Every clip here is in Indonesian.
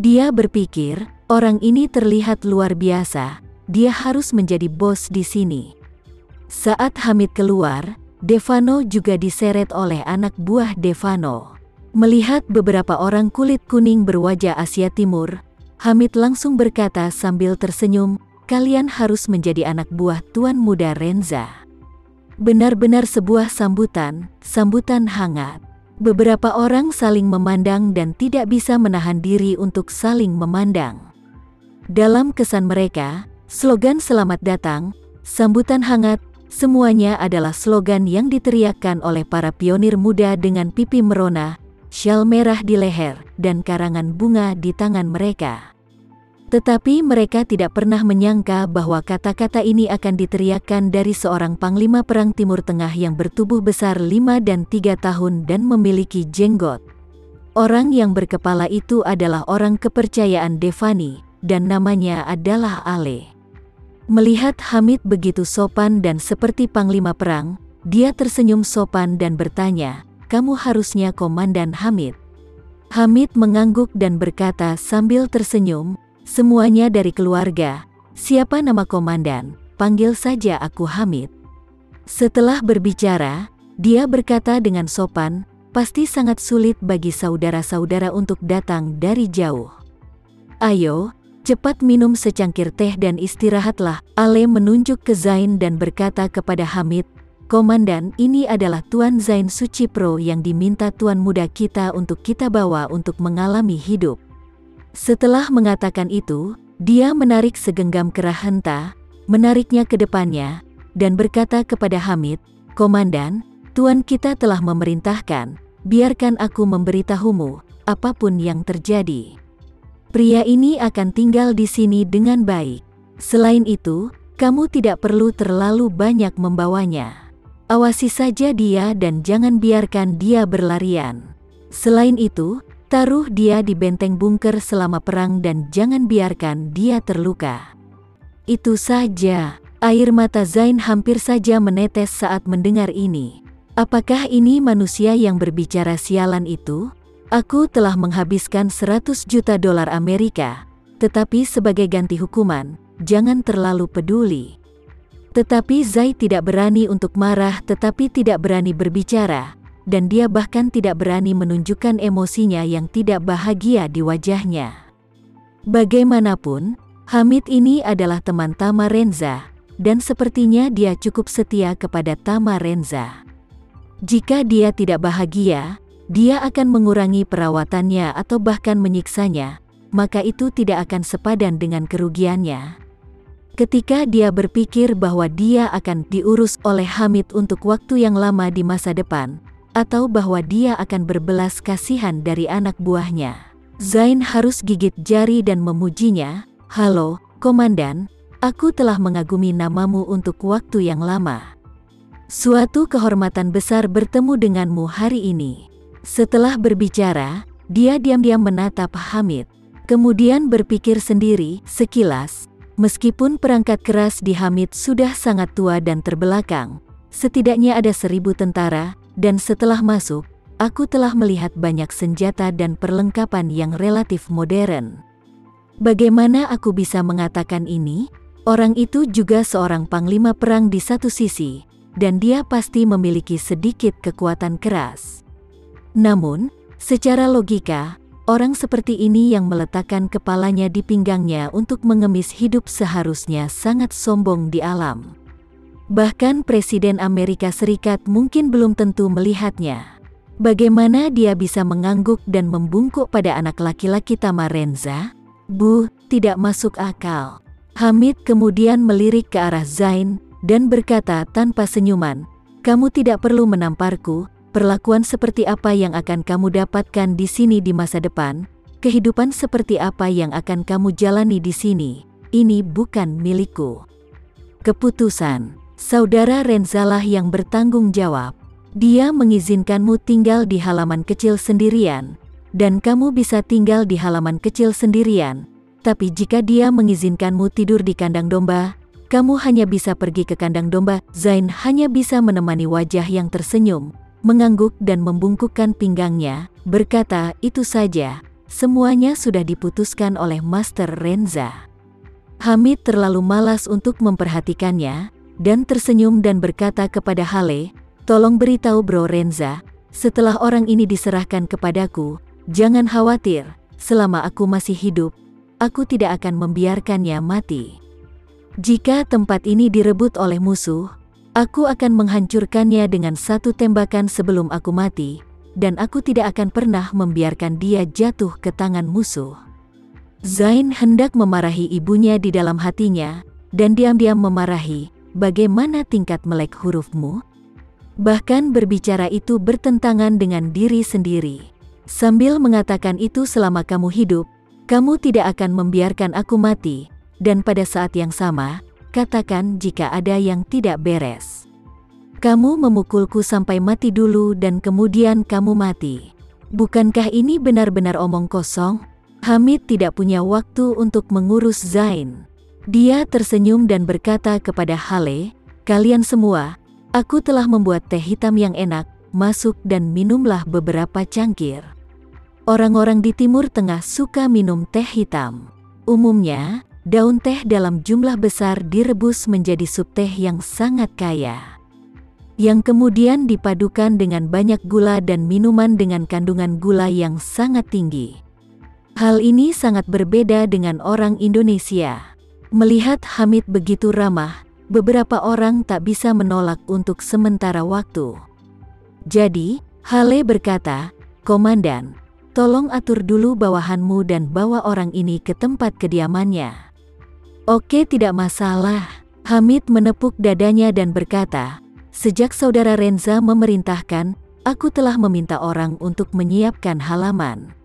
Dia berpikir, orang ini terlihat luar biasa, dia harus menjadi bos di sini. Saat Hamid keluar, Devano juga diseret oleh anak buah Devano. Melihat beberapa orang kulit kuning berwajah Asia Timur, Hamid langsung berkata sambil tersenyum, kalian harus menjadi anak buah Tuan Muda Renza. Benar-benar sebuah sambutan, sambutan hangat. Beberapa orang saling memandang dan tidak bisa menahan diri untuk saling memandang. Dalam kesan mereka, slogan selamat datang, sambutan hangat, semuanya adalah slogan yang diteriakkan oleh para pionir muda dengan pipi merona, syal merah di leher, dan karangan bunga di tangan mereka. Tetapi mereka tidak pernah menyangka bahwa kata-kata ini akan diteriakkan dari seorang panglima perang Timur Tengah yang bertubuh besar lima dan tiga tahun dan memiliki jenggot. Orang yang berkepala itu adalah orang kepercayaan Devani, dan namanya adalah Ale. Melihat Hamid begitu sopan dan seperti panglima perang, dia tersenyum sopan dan bertanya, kamu harusnya Komandan Hamid. Hamid mengangguk dan berkata sambil tersenyum, Semuanya dari keluarga. Siapa nama komandan? Panggil saja aku Hamid. Setelah berbicara, dia berkata dengan sopan, pasti sangat sulit bagi saudara-saudara untuk datang dari jauh. Ayo, cepat minum secangkir teh dan istirahatlah. Ale menunjuk ke Zain dan berkata kepada Hamid, Komandan, ini adalah Tuan Zain Sucipro yang diminta Tuan muda kita untuk kita bawa untuk mengalami hidup. Setelah mengatakan itu, dia menarik segenggam kerah henta, menariknya ke depannya, dan berkata kepada Hamid, Komandan, Tuan kita telah memerintahkan, biarkan aku memberitahumu, apa pun yang terjadi. Pria ini akan tinggal di sini dengan baik. Selain itu, kamu tidak perlu terlalu banyak membawanya. Awasi saja dia dan jangan biarkan dia berlarian. Selain itu, Taruh dia di benteng bunker selama perang dan jangan biarkan dia terluka. Itu saja. Air mata Zain hampir saja menetes saat mendengar ini. Apakah ini manusia yang berbicara sialan itu? Aku telah menghabiskan 100 juta dolar Amerika, tetapi sebagai ganti hukuman, jangan terlalu peduli. Tetapi Zai tidak berani untuk marah tetapi tidak berani berbicara, dan dia bahkan tidak berani menunjukkan emosinya yang tidak bahagia di wajahnya. Bagaimanapun, Hamid ini adalah teman Tama Renza, dan sepertinya dia cukup setia kepada Tama Renza. Jika dia tidak bahagia, dia akan mengurangi perawatannya atau bahkan menyiksanya, maka itu tidak akan sepadan dengan kerugiannya. Ketika dia berpikir bahwa dia akan diurus oleh Hamid untuk waktu yang lama di masa depan, atau bahwa dia akan berbelas kasihan dari anak buahnya. Zain harus gigit jari dan memujinya, Halo, Komandan, aku telah mengagumi namamu untuk waktu yang lama. Suatu kehormatan besar bertemu denganmu hari ini. Setelah berbicara, dia diam-diam menatap Hamid. Kemudian berpikir sendiri, sekilas, meskipun perangkat keras di Hamid sudah sangat tua dan terbelakang, setidaknya ada seribu tentara, dan setelah masuk, aku telah melihat banyak senjata dan perlengkapan yang relatif modern. Bagaimana aku bisa mengatakan ini? Orang itu juga seorang panglima perang di satu sisi, dan dia pasti memiliki sedikit kekuatan keras. Namun, secara logika, orang seperti ini yang meletakkan kepalanya di pinggangnya untuk mengemis hidup seharusnya sangat sombong di alam. Bahkan Presiden Amerika Serikat mungkin belum tentu melihatnya. Bagaimana dia bisa mengangguk dan membungkuk pada anak laki-laki Tamarenza? Bu, tidak masuk akal. Hamid kemudian melirik ke arah Zain dan berkata tanpa senyuman, kamu tidak perlu menamparku, perlakuan seperti apa yang akan kamu dapatkan di sini di masa depan, kehidupan seperti apa yang akan kamu jalani di sini, ini bukan milikku. Keputusan Saudara Renzalah yang bertanggung jawab. Dia mengizinkanmu tinggal di halaman kecil sendirian, dan kamu bisa tinggal di halaman kecil sendirian. Tapi jika dia mengizinkanmu tidur di kandang domba, kamu hanya bisa pergi ke kandang domba. Zain hanya bisa menemani wajah yang tersenyum, mengangguk dan membungkukkan pinggangnya, berkata, itu saja. semuanya sudah diputuskan oleh Master Renza. Hamid terlalu malas untuk memperhatikannya, dan tersenyum dan berkata kepada Hale, Tolong beritahu Bro Renza, setelah orang ini diserahkan kepadaku, jangan khawatir, selama aku masih hidup, aku tidak akan membiarkannya mati. Jika tempat ini direbut oleh musuh, aku akan menghancurkannya dengan satu tembakan sebelum aku mati, dan aku tidak akan pernah membiarkan dia jatuh ke tangan musuh. Zain hendak memarahi ibunya di dalam hatinya, dan diam-diam memarahi, bagaimana tingkat melek hurufmu? Bahkan berbicara itu bertentangan dengan diri sendiri. Sambil mengatakan itu selama kamu hidup, kamu tidak akan membiarkan aku mati, dan pada saat yang sama, katakan jika ada yang tidak beres. Kamu memukulku sampai mati dulu dan kemudian kamu mati. Bukankah ini benar-benar omong kosong? Hamid tidak punya waktu untuk mengurus Zain. Dia tersenyum dan berkata kepada Hale, kalian semua, Aku telah membuat teh hitam yang enak, masuk dan minumlah beberapa cangkir. Orang-orang di Timur Tengah suka minum teh hitam. Umumnya, daun teh dalam jumlah besar direbus menjadi sup teh yang sangat kaya. Yang kemudian dipadukan dengan banyak gula dan minuman dengan kandungan gula yang sangat tinggi. Hal ini sangat berbeda dengan orang Indonesia. Melihat Hamid begitu ramah, beberapa orang tak bisa menolak untuk sementara waktu. Jadi, Hale berkata, Komandan, tolong atur dulu bawahanmu dan bawa orang ini ke tempat kediamannya. Oke tidak masalah, Hamid menepuk dadanya dan berkata, Sejak saudara Renza memerintahkan, aku telah meminta orang untuk menyiapkan halaman.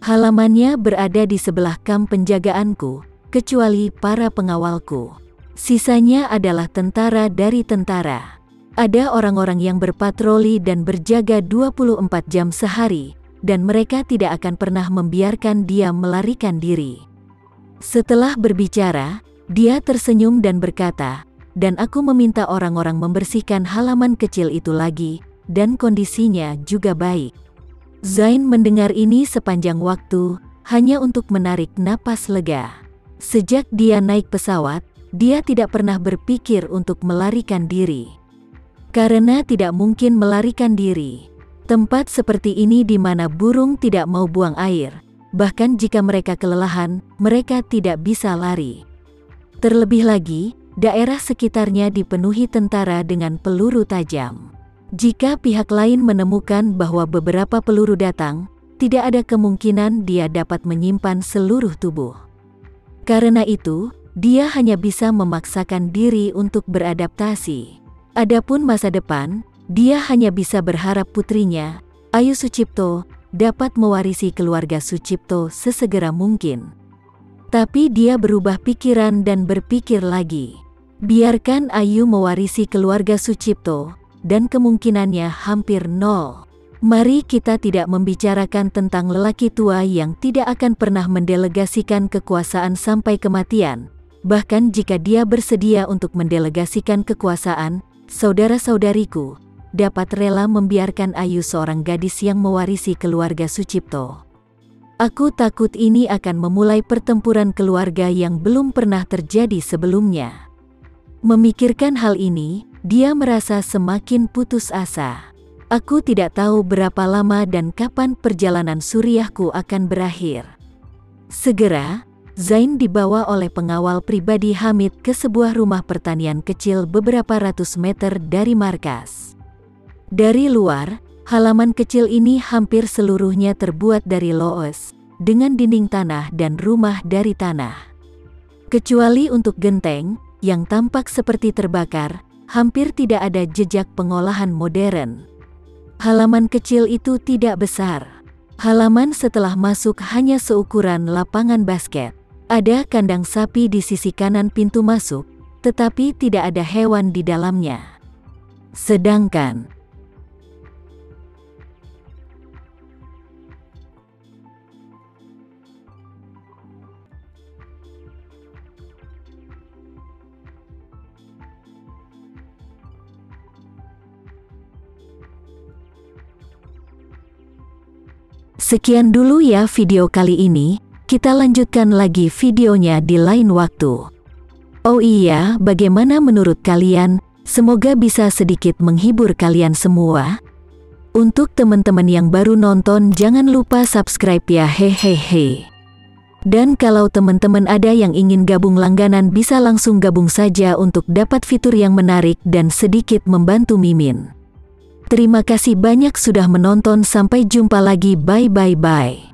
Halamannya berada di sebelah kamp penjagaanku, kecuali para pengawalku. Sisanya adalah tentara dari tentara. Ada orang-orang yang berpatroli dan berjaga 24 jam sehari, dan mereka tidak akan pernah membiarkan dia melarikan diri. Setelah berbicara, dia tersenyum dan berkata, dan aku meminta orang-orang membersihkan halaman kecil itu lagi, dan kondisinya juga baik. Zain mendengar ini sepanjang waktu, hanya untuk menarik napas lega. Sejak dia naik pesawat, dia tidak pernah berpikir untuk melarikan diri. Karena tidak mungkin melarikan diri. Tempat seperti ini di mana burung tidak mau buang air, bahkan jika mereka kelelahan, mereka tidak bisa lari. Terlebih lagi, daerah sekitarnya dipenuhi tentara dengan peluru tajam. Jika pihak lain menemukan bahwa beberapa peluru datang, tidak ada kemungkinan dia dapat menyimpan seluruh tubuh. Karena itu, dia hanya bisa memaksakan diri untuk beradaptasi. Adapun masa depan, dia hanya bisa berharap putrinya, Ayu Sucipto, dapat mewarisi keluarga Sucipto sesegera mungkin. Tapi dia berubah pikiran dan berpikir lagi. Biarkan Ayu mewarisi keluarga Sucipto, dan kemungkinannya hampir nol. Mari kita tidak membicarakan tentang lelaki tua yang tidak akan pernah mendelegasikan kekuasaan sampai kematian, Bahkan jika dia bersedia untuk mendelegasikan kekuasaan, saudara-saudariku, dapat rela membiarkan Ayu seorang gadis yang mewarisi keluarga Sucipto. Aku takut ini akan memulai pertempuran keluarga yang belum pernah terjadi sebelumnya. Memikirkan hal ini, dia merasa semakin putus asa. Aku tidak tahu berapa lama dan kapan perjalanan suriahku akan berakhir. Segera, Zain dibawa oleh pengawal pribadi Hamid ke sebuah rumah pertanian kecil beberapa ratus meter dari markas. Dari luar, halaman kecil ini hampir seluruhnya terbuat dari loos, dengan dinding tanah dan rumah dari tanah. Kecuali untuk genteng, yang tampak seperti terbakar, hampir tidak ada jejak pengolahan modern. Halaman kecil itu tidak besar. Halaman setelah masuk hanya seukuran lapangan basket. Ada kandang sapi di sisi kanan pintu masuk, tetapi tidak ada hewan di dalamnya. Sedangkan Sekian dulu ya video kali ini, kita lanjutkan lagi videonya di lain waktu. Oh iya, bagaimana menurut kalian? Semoga bisa sedikit menghibur kalian semua. Untuk teman-teman yang baru nonton jangan lupa subscribe ya hehehe. Dan kalau teman-teman ada yang ingin gabung langganan bisa langsung gabung saja untuk dapat fitur yang menarik dan sedikit membantu Mimin. Terima kasih banyak sudah menonton sampai jumpa lagi bye bye bye.